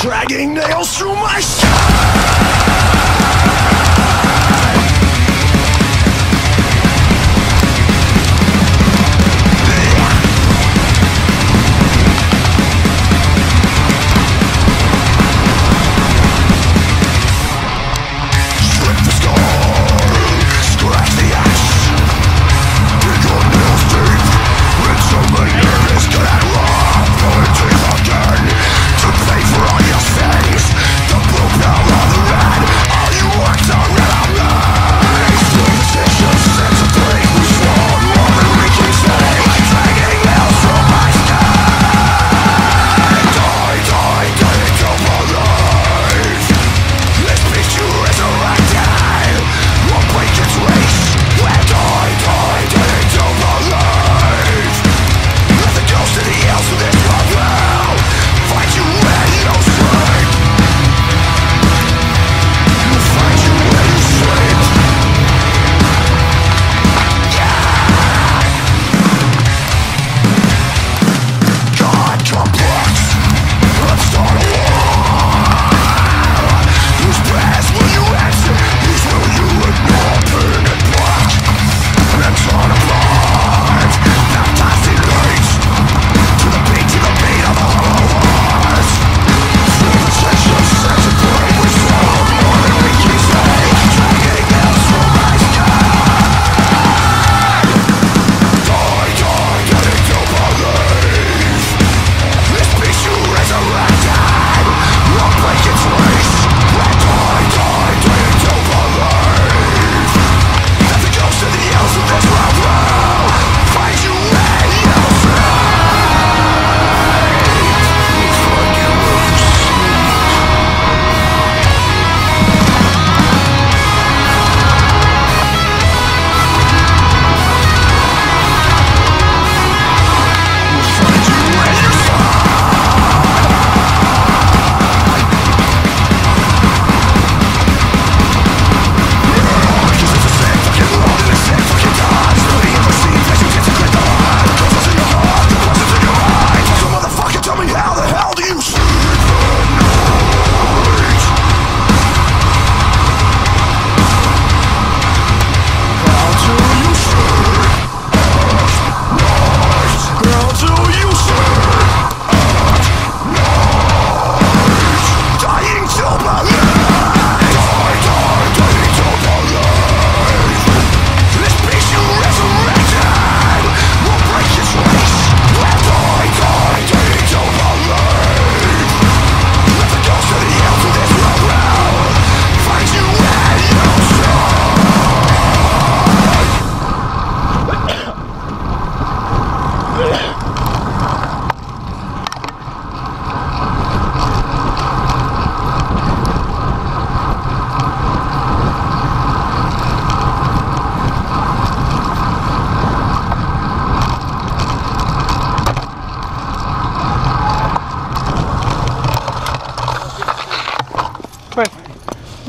dragging nails through my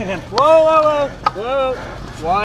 him. Whoa, whoa, whoa, whoa. Why?